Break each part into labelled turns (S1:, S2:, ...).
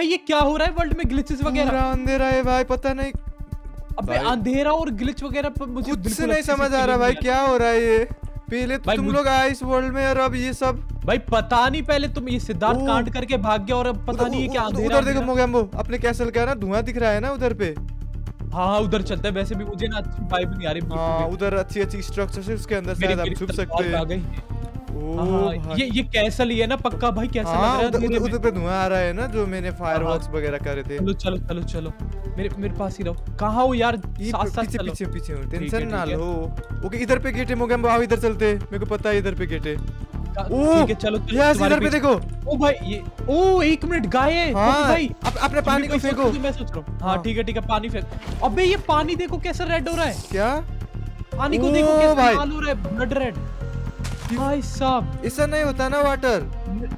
S1: भाई ये क्या हो रहा है वर्ल्ड में ग्लिचेस वगैरह?
S2: अंधेरा है भाई पता नहीं।
S1: अबे अंधेरा और ग्लिच वगैरह पर मुझे
S2: कुछ से नहीं समझ आ रहा भाई क्या हो रहा है ये? पहले तो तुम लोग आए इस वर्ल्ड में और अब ये सब
S1: भाई पता नहीं पहले तुम ये सिद्धार्थ। कांड करके भाग गया और अब पता नहीं है क्या
S2: उधर-
S1: अंधेरा
S2: उधर देखो। मोगैम्बो अपने कैसल का ना धुआँ दिख रहा है ना उधर पे।
S1: हाँ हाँ उधर चलते हैं वैसे भी मुझे ना अच्छी वाइब नहीं आ रही
S2: हाँ उधर अच्छी अच्छी स्ट्रक्चर है उसके अंदर शायद हम छुप सकते हैं।
S1: हाँ, ये ये कैसल ही है ना पक्का भाई कैसा
S2: हाँ
S1: लग रहा है
S2: उधर पे धुआँ आ रहा है ना जो मैंने फायरवर्क्स
S1: हाँ।
S2: वगैरह करे थे।
S1: चलो चलो चलो चलो। मेरे मेरे पास ही रहो। कहाँ हो यार? साथ साथ
S2: पीछे
S1: चलो।
S2: पीछे पीछे हो। टेंशन ना लो। ओके इधर पे गेट है मोगैम्बो। आओ इधर चलते हैं। मेरे को पता है इधर पे गेट है।
S1: ठीक है चलो
S2: यस इधर पे देखो।
S1: ओ भाई ये ओ एक मिनट गाय है।
S2: हाँ
S1: भाई
S2: अप, अपने पानी को फेंको।
S1: हो, मैं सोच रहा हूँ। हाँ
S2: हाँ।
S1: ठीक है ठीक है पानी फेंक। अबे ये पानी देखो कैसा रेड हो रहा है।
S2: क्या?
S1: पानी को देखो कैसा लाल हो रहा है ब्लड रेड भाई साहब।
S2: ऐसा नहीं होता ना वाटर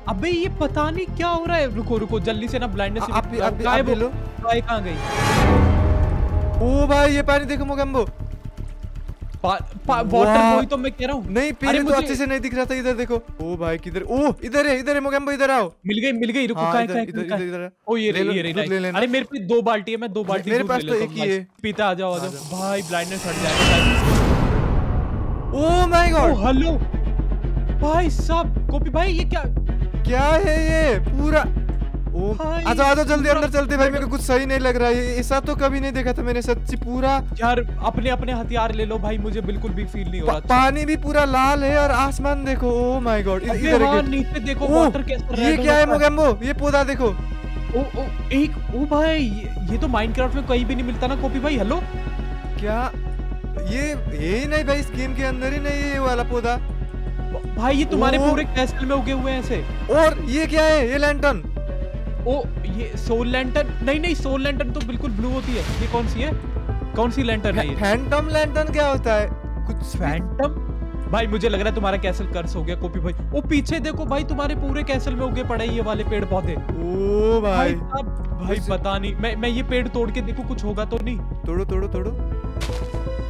S1: अबे ये पता नहीं क्या हो रहा है। रुको रुको जल्दी से ना ब्लाइंडनेस
S2: आप आप भी- आप भी लो।
S1: गाय कहाँ गई?
S2: ओ भाई ये पानी देखो मोगैम्बो।
S1: वाटर।
S2: वही।
S1: तो मैं कह रहा हूँ।
S2: नहीं पहले तो अच्छे से नहीं दिख रहा था इधर देखो। ओ भाई किधर ओ इधर है इधर है मोगैम्बो इधर आओ।
S1: मिल गई मिल गई रुको
S2: हाँ,
S1: काय
S2: इधर- इधर- इधर- इधर।
S1: ओ ये
S2: ले
S1: रही ये रही
S2: ले लेना।
S1: अरे मेरे पे दो बाल्टी है मैं दो बाल्टी
S2: मेरे पास तो एक
S1: ही
S2: है।
S1: पीता आ जाओ आ जाओ। भाई ब्लाइंडनेस हट जाएगा
S2: oh my
S1: oh
S2: god
S1: hello भाई साहब कॉपी भाई ये क्या
S2: क्या है ये? पूरा ओ
S1: भाई,
S2: आ जाओ जल्दी अंदर चलते भाई मेरे को कुछ सही नहीं लग रहा है। ऐसा तो कभी नहीं देखा था मैंने सच्ची पूरा।
S1: यार अपने अपने हथियार ले लो भाई मुझे बिल्कुल भी फील नहीं हो रहा
S2: पा, पानी भी पूरा लाल है और आसमान देखो ओ माय गॉड इधर
S1: नीचे देखो वाटर कैसा
S2: ये क्या है मोगैम्बो? ये पौधा देखो।
S1: ओ ओ एक ओ भाई ये, तो माइनक्राफ्ट में कहीं भी नहीं मिलता ना कॉपी भाई हेलो
S2: क्या? ये ये नहीं भाई इस गेम के अंदर ही नहीं ये वाला पौधा।
S1: भाई ये तुम्हारे पूरे कैसल में उगे हुए हैं ऐसे।
S2: और ये क्या है? ये लैंटर्न
S1: ओ ये सोल लैंटर्न नहीं नहीं सोल लैंटर्न तो बिल्कुल ब्लू होती है। ये कौन सी है? कौन सी लैंटर्न है ये?
S2: फैंटम लैंटर्न क्या होता है? कुछ
S1: फैंटम भाई मुझे लग रहा है तुम्हारा कैसल कर्स हो गया कॉपी भाई। ओ पीछे देखो भाई तुम्हारे पूरे कैसल में उगे पड़े हैं ये वाले पेड़ पौधे
S2: ओ
S1: भाई।
S2: भाई
S1: भाई पता नहीं मैं मैं ये पेड़ तोड़ के देखूँ कुछ होगा तो नहीं।
S2: तोड़ो तोड़ो तोड़ो।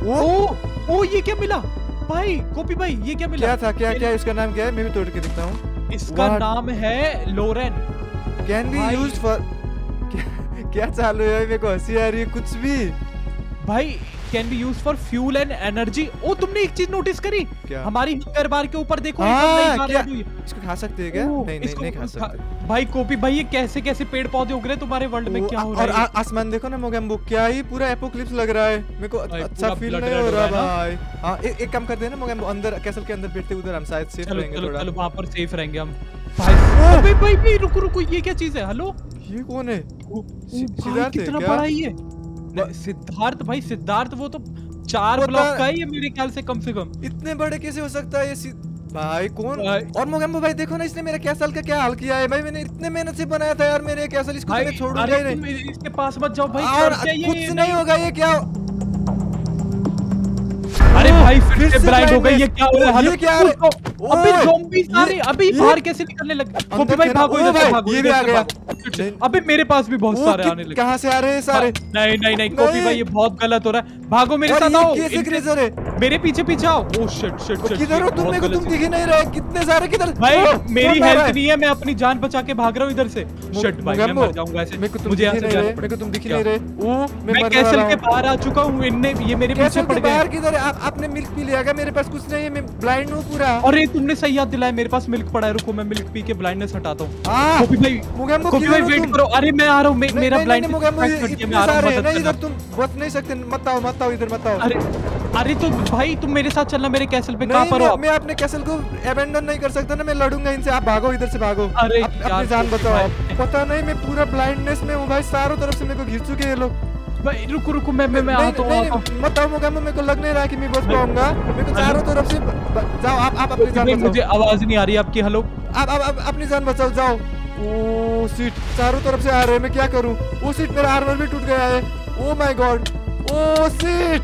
S1: ओ!
S2: ओ
S1: ओ ये क्या मिला? भाई कॉपी भाई ये क्या मिला?
S2: क्या था क्या क्या है इसका नाम क्या है? मैं भी तोड़ के दिखता हूँ।
S1: इसका
S2: What?
S1: नाम है Lorraine.
S2: Can be
S1: use
S2: used for क्या चालू है? मेरे को हँसी आ रही है कुछ भी।
S1: भाई can be use for fuel and energy oh तुमने एक चीज़ नोटिस करी?
S2: क्या?
S1: हमारी हंगर बार के ऊपर देखो एक
S2: हाँ, क्या?
S1: है।
S2: इसको खा सकते हैं क्या?
S1: ओ,
S2: नहीं नहीं नहीं खा सकते।
S1: भाई कॉपी भाई ये कैसे कैसे पेड़ पौधे उग रहे हैं? तुम्हारे वर्ल्ड में क्या हो रहा है?
S2: आ- आसमान देखो ना मोगैम्बो। क्या ही पूरा एपोक्लिप्स लग रहा है। मेरे को अच्छा फील नहीं हो
S1: हो
S2: रहा भाई। हाँ एक काम करते हैं ना मोगैम्बो अंदर कैसल के अंदर बैठते उधर हम शायद सेफ़ रहेंगे थोड़ा।
S1: चलो वहाँ पर सेफ़ रहेंगे हम। भाई भाई भाई रुको रुको ये क्या चीज़ है? हेलो
S2: ये कौन है? है
S1: कितना बड़ा ये? नहीं, सिद्धार्थ भाई सिद्धार्थ वो तो चार ब्लॉक का ही है मेरे ख्याल से कम से कम।
S2: इतने बड़े कैसे हो सकता है ये भाई कौन?
S1: भाई।
S2: और मोगैम्बो भाई देखो ना इसने मेरा कैसल का क्या हाल किया है। भाई मैंने इतने मेहनत से बनाया था यार मेरे कैसल इसको तो मैं छोड़ूँगा
S1: अरे
S2: ही नहीं।
S1: इसके पास मत जाओ भाई
S2: और कुछ
S1: ये
S2: नहीं होगा ये क्या?
S1: अरे भाई फिर से ब्लाइंड हो गई ये क्या हो रहा है?
S2: ये क्या है?
S1: अबे ज़ॉम्बी सारे अभी बाहर कैसे निकलने लगे भाई भागो इधर से भागो
S2: ये भी आ गया।
S1: अबे मेरे पास भी बहुत सारे आने लगे।
S2: कहाँ से आ रहे हैं सारे?
S1: नहीं नहीं नहीं कॉपी भाई ये बहुत गलत हो रहा है। भागो मेरे साथ आओ
S2: कैसे
S1: इनके-
S2: क्रेजर है
S1: मेरे पीछे पीछे आओ। शिट शिट शिट
S2: किधर हो तुम? मेरे को तुम दिख ही नहीं रहे। कितने सारे किधर?
S1: भाई मेरी हेल्थ नहीं है मैं अपनी जान बचा के भाग रहा हूँ इधर से। शिट भाई मैं मर जाऊँगा ऐसे। मुझे यहाँ
S2: ही
S1: से जाना
S2: रहे। मेरे को तुम दिख ही नहीं रहे। ओ मैं
S1: कैसल के बाहर आ चुका हूँ इनने ये मेरे पीछे पड़ गए।
S2: बाहर किधर है? आपने मिल्क पी लिया क्या? मेरे पास कुछ नहीं है मैं ब्लाइंड हूँ पूरा
S1: अरे तुमने सही याद दिलाया मेरे पास मिल्क पड़ा है रुको मैं मिल्क पी के ब्लाइंडनेस हटाता हूँ।
S2: हाँ
S1: कॉपी भाई
S2: मोगैम्बो
S1: कॉपी
S2: किधर
S1: भाई वेट करो। अरे मैं आ रहा हूँ मेरा
S2: नहीं,
S1: ब्लाइंड
S2: नहीं,
S1: मैं आ रहा हूँ
S2: नहीं इधर तुम बच नहीं सकते मत आओ मत आओ इधर मत आओ।
S1: अरे अरे तो भाई तुम मेरे साथ चलना मेरे कैसल पे कहाँ पर हो
S2: मैं, अपने कैसल को अबेंडन नहीं कर सकता ना मैं लड़ूँगा इनसे आप भागो इधर से भागो।
S1: अरे
S2: अपनी जान बचाओ। पता नहीं मैं पूरा ब्लाइंडनेस में हूँ भाई चारों तरफ़ से मेरे को घिर चुके हैं ये लोग।
S1: भाई रुको रुको मैं मैं मैं आता हूँ आता हूँ।
S2: मत आओ मैं मेरे को लग नहीं रहा कि मैं बच पाऊँगा। मेरे को चारों तरफ़ से जाओ आप आप अपनी जान बचाओ।
S1: मुझे आवाज़ नहीं आ रही आपकी हेलो
S2: आप आप अपनी जान बचाओ जाओ। ओ सीट चारों तरफ़ से आ रहे हैं मैं क्या करूँ? ओ सीट मेरा आर्मर भी टूट गया है। Oh my god oh shit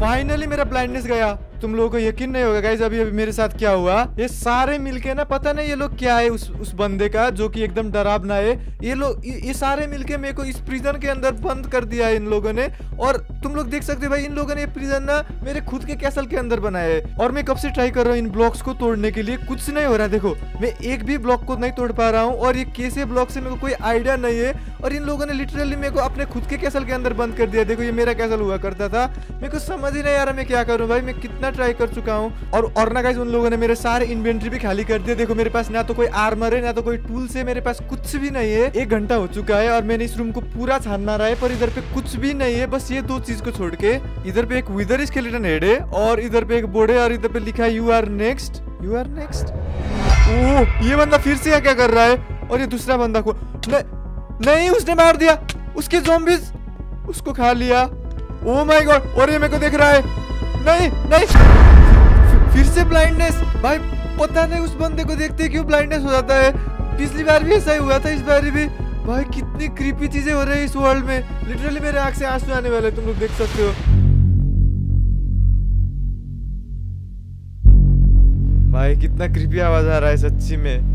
S2: finally मेरा ब्लाइंडनेस गया। तुम लोगों को यकीन नहीं होगा गाइस अभी अभी मेरे साथ क्या हुआ? ये सारे मिलके ना पता नहीं ये लोग क्या है उस उस बंदे का जो कि एकदम डरावना है। ये लोग ये, सारे मिलके मेरे को इस प्रिजन के अंदर बंद कर दिया है इन लोगों ने। और तुम लोग देख सकते हो भाई इन लोगों ने प्रिजन ना मेरे खुद के कैसल के अंदर बनाया है। और मैं कब से ट्राई कर रहा हूँ इन ब्लॉक्स को तोड़ने के लिए? कुछ नहीं हो रहा देखो। मैं एक भी ब्लॉक को नहीं तोड़ पा रहा हूँ और ये कैसे ब्लॉक से मेरे कोई आइडिया नहीं है। और इन लोगों ने लिटरली मेरे को अपने खुद के कैसल के अंदर बंद कर दिया। देखो ये मेरा कैसल हुआ करता था। मेरे को समझ ही नहीं आ रहा मैं क्या करूँ भाई मैं कितना ट्राई कर चुका हूँ। और और ना गाइस उन लोगों ने मेरे सारे इन्वेंट्री भी खाली कर दिए। देखो मेरे पास ना तो कोई आर्मर है ना तो कोई टूल्स है मेरे पास कुछ भी नहीं है। एक घंटा हो चुका है और मैंने इस रूम को पूरा छान मारा है पर इधर पे कुछ भी नहीं है। बस ये दो चीज़ को छोड़ के इधर पे एक विदर स्केलेटन हेड है और इधर पे एक बोर्ड है और इधर पे लिखा है you are next you are next oh ये बंदा फिर से क्या कर रहा है? और ये दूसरा बंदा को नहीं, उसने मार दिया। उसके zombies उसको खा लिया। ओ माय गॉड और ये मेरे को देख रहा है। नहीं नहीं। फिर से ब्लाइंडनेस भाई, पता नहीं उस बंदे को देखते क्यों ब्लाइंडनेस हो जाता है। पिछली बार भी ऐसा ही हुआ था, इस बार भी। भाई, कितनी क्रीपी चीज़ें हो रही है इस वर्ल्ड में। लिटरली मेरे आँख से आँसू आने वाले तुम लोग देख सकते हो। भाई, कितना क्रीपी आवाज़ आ रहा है सच्ची में।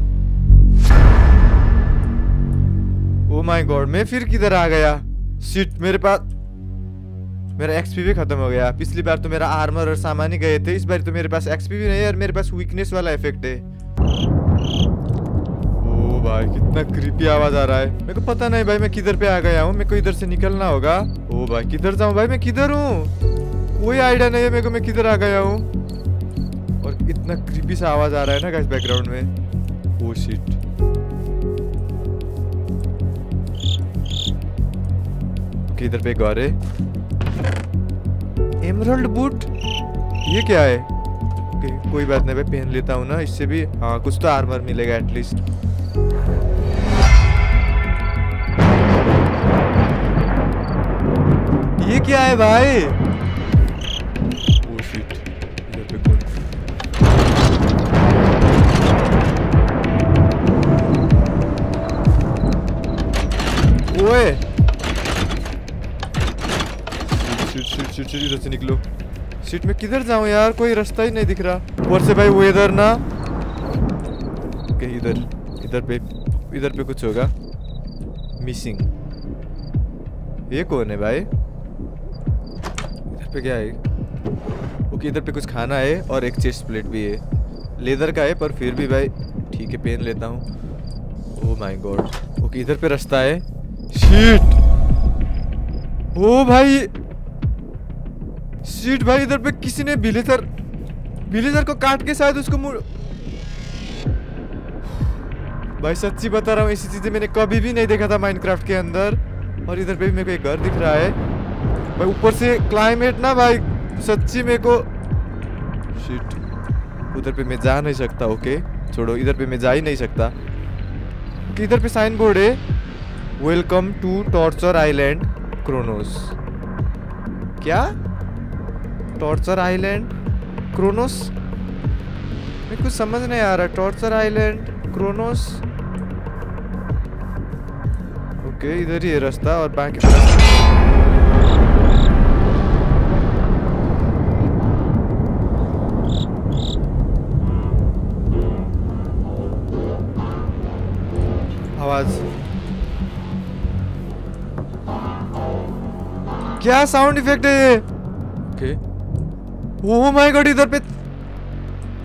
S2: ओ माय गॉड मैं फिर किधर आ गया? शिट मेरे पास मेरा एक्सपी भी खत्म हो गया। पिछली बार तो मेरा आर्मर और सामान ही गए थे। इस बार तो मेरे पास एक्सपी भी नहीं है और मेरे पास वीकनेस वाला इफ़ेक्ट है। ओ भाई, कितना क्रीपी आवाज़ आ रहा है। मेरे को पता नहीं भाई, मैं किधर पे आ गया हूँ? मेरे को इधर से निकलना होगा। ओ भाई, किधर जाऊँ भाई? मैं किधर हूँ? कोई आइडिया नहीं है मेरे को, मैं किधर आ गया हूँ? और इतना क्रीपी सा आवाज़ आ रहा है ना गाइस बैकग्राउंड में। ओ शिट इधर पे और है। एमरल्ड बूट ये क्या है? ओके कोई बात नहीं भाई पहन लेता हूँ ना, इससे भी हाँ कुछ तो आर्मर मिलेगा एटलीस्ट ये क्या है भाई? Oh ओए! शिट शिट शिट शिट इधर से निकलो। शिट मैं किधर जाऊँ यार? कोई रास्ता ही नहीं दिख रहा। ऊपर से भाई वेदर ना। ओके इधर इधर पे इधर पे कुछ होगा। मिसिंग ये कौन है भाई? इधर पे क्या है? ओके, इधर पे कुछ खाना है और एक चेस्ट प्लेट भी है। लेदर का है, पर फिर भी भाई, ठीक है, पहन लेता हूँ। ओह माय गॉड ओके, इधर पे रास्ता है। शिट ओ भाई! शिट भाई इधर पे किसी ने विलेजर विलेजर को काट के शायद उसको मुड़ भाई सच्ची बता रहा हूँ ऐसी चीज़ें मैंने कभी भी नहीं देखा था माइनक्राफ्ट के अंदर। और इधर पे भी मेरे को एक घर दिख रहा है। भाई ऊपर से क्लाइमेट ना भाई, सच्ची मेरे को शिट उधर पे मैं जा नहीं सकता ओके छोड़ो, इधर पे मैं जा ही नहीं सकता। कि इधर पे साइन बोर्ड है welcome to torture island Kronos क्या? Torture island, Kronos. मेरे कुछ समझ नहीं आ रहा, टॉर्चर आइलैंड, क्रोनोस। ओके, इधर ही है रास्ता और बाकी आवाज़। क्या साउंड इफ़ेक्ट है ये? ओके। ओह माय गॉड इधर पे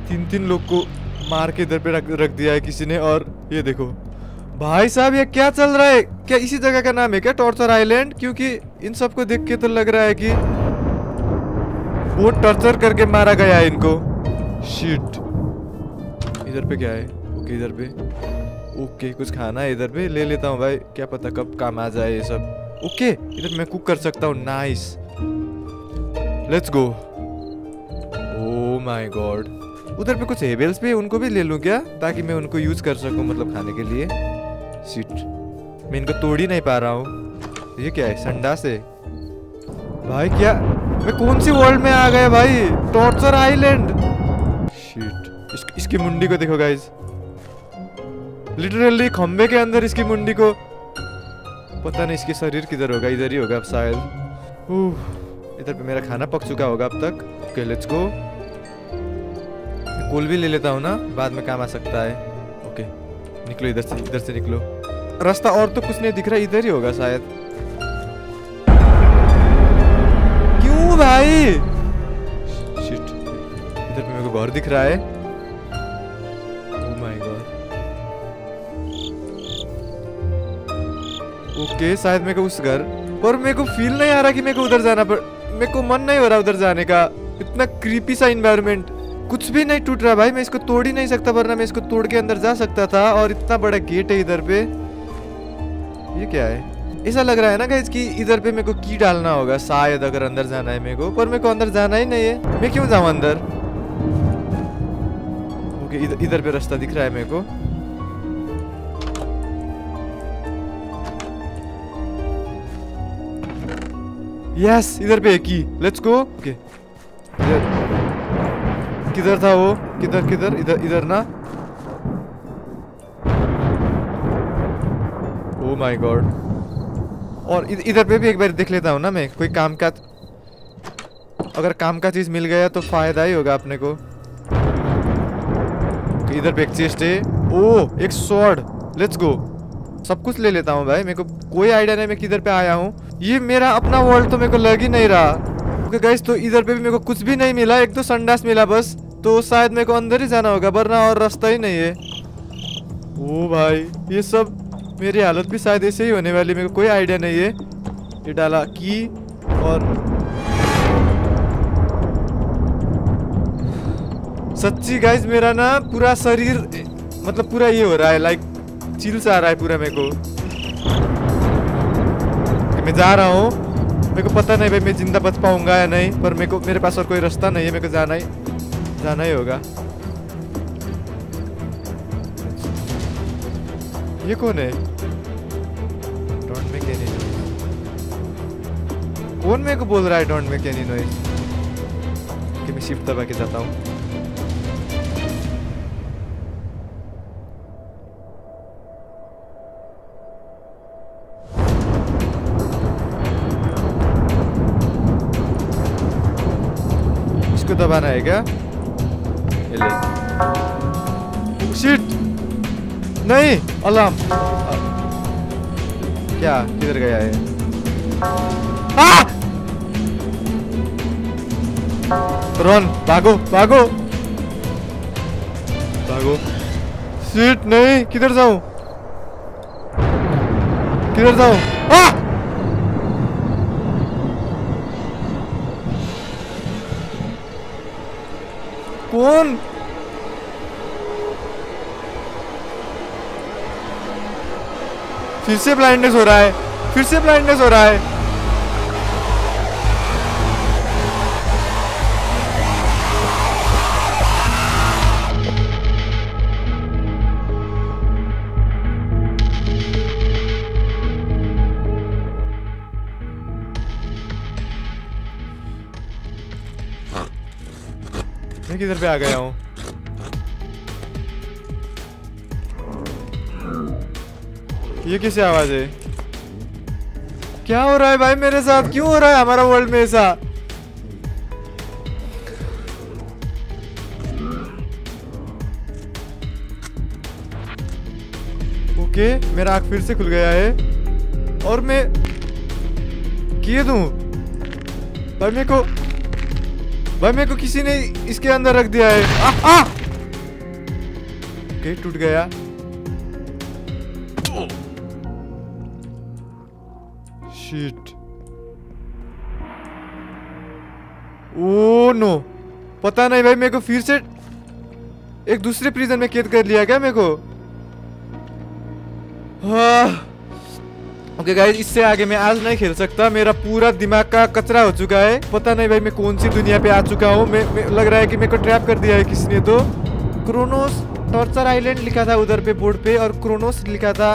S2: तीन तीन लोग को मार के इधर पे रख रख दिया है किसी ने और ये देखो। भाई साहब, ये क्या चल रहा है? क्या इसी जगह का नाम है क्या टॉर्चर आइलैंड क्योंकि इन सबको देख के तो लग रहा है कि वो टॉर्चर करके मारा गया है इनको। शिट इधर पे क्या है? ओके इधर पे। ओके कुछ खाना है इधर पे? ले लेता हूँ भाई। क्या पता कब काम आ जाए ये सब। ओके इधर मैं कुक कर सकता हूँ। Nice let's go my god उधर पे कुछ हेबल्स भी है, उनको भी ले लूँ क्या? ताकि मैं उनको यूज़ कर सकूँ मतलब खाने के लिए। शिट मैं इनको तोड़ ही नहीं पा रहा हूँ। ये क्या है संडा से? भाई क्या? मैं कौन सी वर्ल्ड में आ गया भाई? टॉर्चर आइलैंड शिट इस, इसकी मुंडी को देखो गाइस लिटरली खंबे के अंदर इसकी मुंडी को। पता नहीं इसके शरीर किधर होगा इधर ही होगा अब शायद। इधर पे मेरा खाना पक चुका होगा अब तक। ओके लेट्स गो कोल भी ले लेता हूँ ना, बाद में काम आ सकता है। ओके निकलो इधर से इधर से निकलो। रास्ता और तो कुछ नहीं दिख रहा, इधर ही होगा शायद। क्यों भाई? शिट इधर पे मेरे को घर दिख रहा है। Oh my God. ओके शायद मेरे को उस घर, पर मेरे को फील नहीं आ रहा कि मेरे को उधर जाना पर मेरे को मन नहीं हो रहा उधर जाने का। इतना क्रीपी सा इन्वायरमेंट कुछ भी नहीं टूट रहा भाई, मैं इसको तोड़ ही नहीं सकता, वरना मैं इसको तोड़ के अंदर जा सकता था और इतना बड़ा गेट है इधर पे। ये क्या है? ऐसा लग रहा है ना गाइस कि इधर पे मेरे को की डालना होगा, शायद अगर अंदर जाना है मेरे को, पर मेरे को अंदर जाना ही नहीं है। मैं क्यों जाऊँ अंदर? ओके इधर पे रास्ता दिख रहा है मेरे को। यस इधर पे एक की लेट्स गो ओके इधर किधर था वो? किधर किधर? इधर इधर ना। ओ माय गॉड और इधर पे भी एक बार देख लेता हूँ ना मैं, कोई काम का अगर काम का चीज़ मिल गया तो फ़ायदा ही होगा अपने को। इधर पे एक चेस्ट है ओ एक स्वॉर्ड लेट्स गो सब कुछ ले लेता हूँ भाई, मेरे को कोई आइडिया नहीं मैं किधर पे आया हूँ। ये मेरा अपना वर्ल्ड तो मेरे को लग ही नहीं रहा। ओके गाइस तो इधर पे भी मेरे को कुछ भी नहीं मिला, एक तो संडास मिला बस। तो शायद मेरे को अंदर ही जाना होगा, वरना और रास्ता ही नहीं है। ओ भाई, ये सब मेरी हालत भी शायद ऐसे ही होने वाली, मेरे को कोई आइडिया नहीं है। ये डाला की और सच्ची गाइज़ मेरा ना पूरा शरीर मतलब पूरा ये हो रहा है लाइक चिल सा आ रहा है पूरा मेरे को। मैं जा रहा हूँ, मेरे को पता नहीं भाई मैं ज़िंदा बच पाऊँगा या नहीं, पर मेरे को, मेरे पास और कोई रास्ता नहीं है, मेरे को जाना ही। जाना ही होगा। ये कौन है? डोंट मेक एनी नॉइज़ कौन मेरे को बोल रहा है डोंट मेक एनी नॉइज़ कि मैं शिफ्ट दबा के जाता हूँ। इसको दबाना है क्या? नहीं अलार्म। क्या? किधर गया है! रन भागो भागो। भागो। शिट नहीं, किधर जाऊँ? किधर जाऊँ? कौन? फिर से ब्लाइंडनेस हो रहा है, फिर से ब्लाइंडनेस हो रहा है। मैं किधर पे आ गया हूँ? ये किसी आवाज़ है? क्या हो रहा है भाई मेरे साथ? क्यों हो रहा है हमारा वर्ल्ड में ऐसा? ओके मेरा आँख फिर से खुल गया है। और मैं किए दूँ? भाई मेरे को भाई मेरे को किसी ने इसके अंदर रख दिया है। आ, आ! ओके टूट गया। शिट ओ नो पता नहीं भाई मेरे को फिर से एक दूसरे प्रिजन में कैद कर लिया क्या मेरे को? ओके गाइस इससे आगे मैं आज नहीं खेल सकता। मेरा पूरा दिमाग का कचरा हो चुका है। पता नहीं भाई मैं कौन सी दुनिया पे आ चुका हूँ। मैं, मैं लग रहा है कि मेरे को ट्रैप कर दिया है किसी ने तो। क्रोनोस टॉर्चर आइलैंड लिखा था उधर पे बोर्ड पे और क्रोनोस लिखा था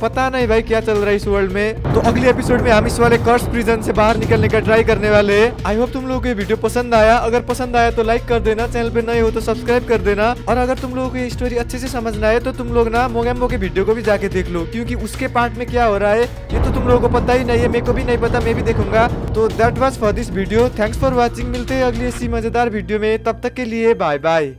S2: पता नहीं भाई क्या चल रहा है इस वर्ल्ड में। तो अगले एपिसोड में हम इस वाले कर्स प्रिजन से बाहर निकलने का ट्राई करने वाले आई होप तुम लोगों को ये वीडियो पसंद आया। अगर पसंद आया तो लाइक कर देना चैनल पे नए हो तो सब्सक्राइब कर देना। और अगर तुम लोगों को ये स्टोरी अच्छे से समझना है तो तुम लोग ना मोगेम्बो के वीडियो को भी जाके देख लो। क्यूँकी उसके पार्ट में क्या हो रहा है, ये तो तुम लोगों को पता ही नहीं है, मेरे को भी नहीं पता, मैं भी देखूँगा। तो that was for this video thanks for watching मिलते हैं अगली इसी मज़ेदार वीडियो में। तब तक के लिए बाय बाय